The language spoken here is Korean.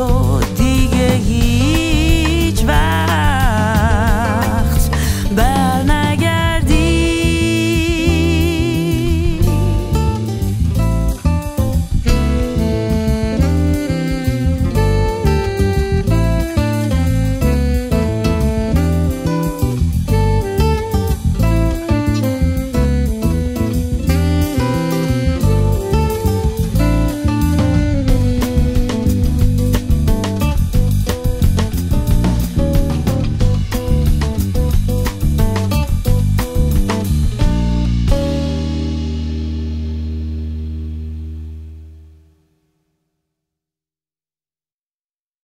소디게 이